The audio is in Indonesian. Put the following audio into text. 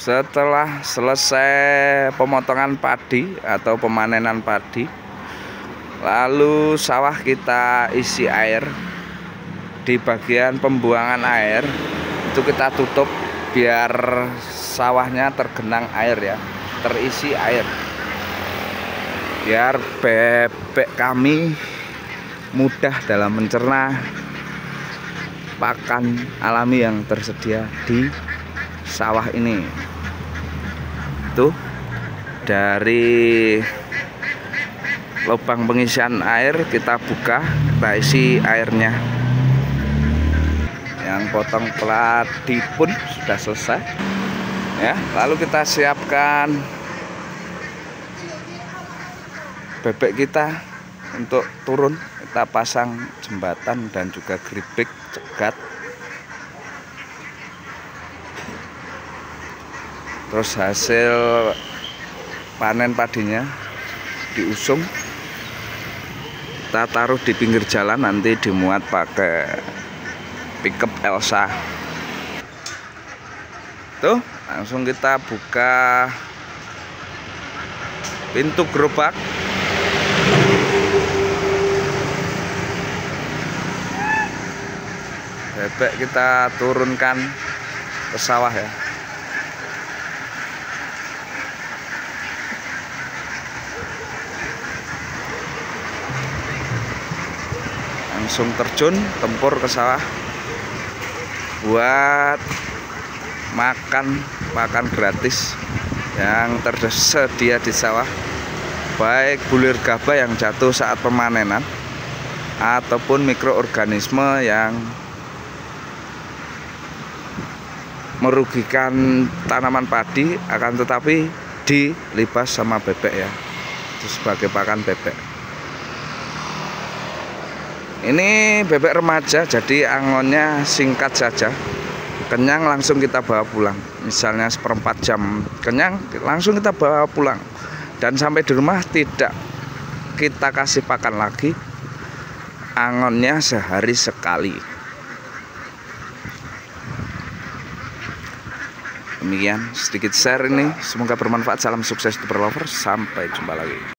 setelah selesai pemotongan padi atau pemanenan padi lalu sawah kita isi air di bagian pembuangan air itu kita tutup biar sawahnya tergenang air ya terisi air. Biar bebek kami mudah dalam mencerna pakan alami yang tersedia di sawah ini. Tuh dari lubang pengisian air kita buka kita isi airnya. Yang potong peladi pun sudah selesai. Ya lalu kita siapkan bebek kita untuk turun. Kita pasang jembatan dan juga geribik cegat terus hasil panen padinya diusung. Kita taruh di pinggir jalan nanti dimuat pakai pickup Elsa. Tuh langsung kita buka pintu gerobak. Bebek kita turunkan ke sawah ya langsung terjun tempur ke sawah buat makan makan gratis yang tersedia di sawah. Baik bulir gabah yang jatuh saat pemanenan ataupun mikroorganisme yang merugikan tanaman padi akan tetapi dilibas sama bebek ya. Itu sebagai pakan bebek ini bebek remaja jadi angonnya singkat saja. Kenyang langsung kita bawa pulang. Misalnya seperempat jam kenyang langsung kita bawa pulang. Dan sampai di rumah tidak kita kasih pakan lagi. Angonnya sehari sekali. Demikian sedikit share ini. Semoga bermanfaat. Salam sukses super lover. Sampai jumpa lagi